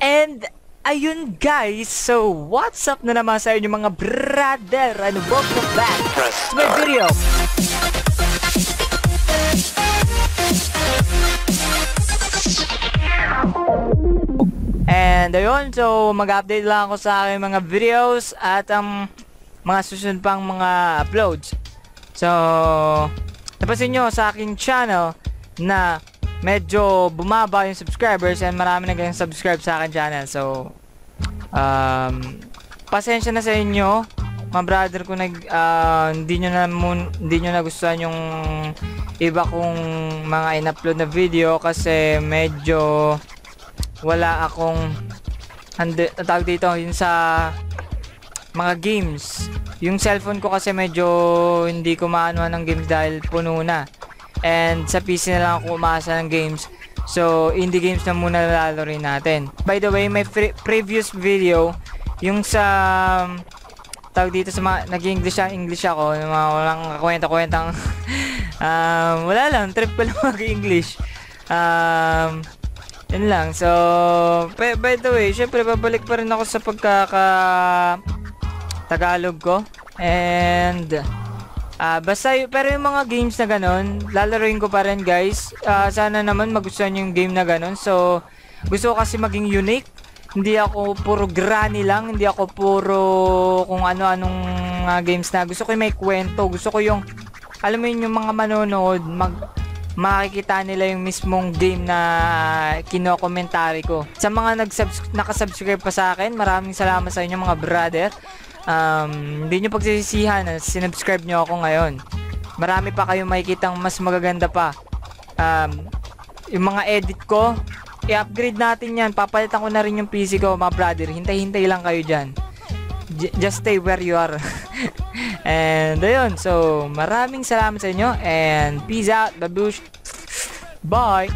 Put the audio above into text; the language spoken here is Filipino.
And ayun guys, so what's up na naman sa inyo mga brother and welcome back to my video. And ayun, so mag-update lang ako sa aking mga videos at ang mga susunod pang mga uploads. So, napansin nyo sa aking channel na medyo bumaba yung subscribers and marami na subscribe sa akin channel. So, um, pasensya na sa inyo. Mga brother ko nag uh, hindi nyo na hindi nyo nagustuhan yung iba kong mga in-upload na video kasi medyo wala akong handi, tawag dito yun sa mga games. Yung cellphone ko kasi medyo hindi ko maano ng games dahil puno na. And sa PC na lang ako umasa ng games. So, indie games na muna lalo rin natin. By the way, may previous video yung sa tawag dito sa mga nag-English English ako, yung mga walang kwenta-kwentang um, wala lang, trip ko lang mag-English. Um, yun lang. So, by, by the way, syempre babalik pa rin ako sa pagkaka Tagalog ko. And uh, basta pero yung mga games na ganun, lalaroin ko pa rin guys. Uh, sana naman magustuhan yung game na ganun. So, gusto ko kasi maging unique hindi ako puro granny lang, hindi ako puro kung ano-anong uh, games na. Gusto ko yung may kwento, gusto ko yung alam mo yun yung mga manonood, mag makikita nila yung mismong game na kinokomentary ko. Sa mga nagsubs- nakasubscribe pa sa akin, maraming salamat sa inyo mga brother. Um, hindi nyo pagsisisihan na sinubscribe nyo ako ngayon. Marami pa kayong makikitang mas magaganda pa. Um, yung mga edit ko, i-upgrade natin yan. Papalitan ko na rin yung PC ko, mga brother. Hintay-hintay lang kayo dyan. J- just stay where you are. and ayun, so maraming salamat sa inyo and peace out, babush. Bye!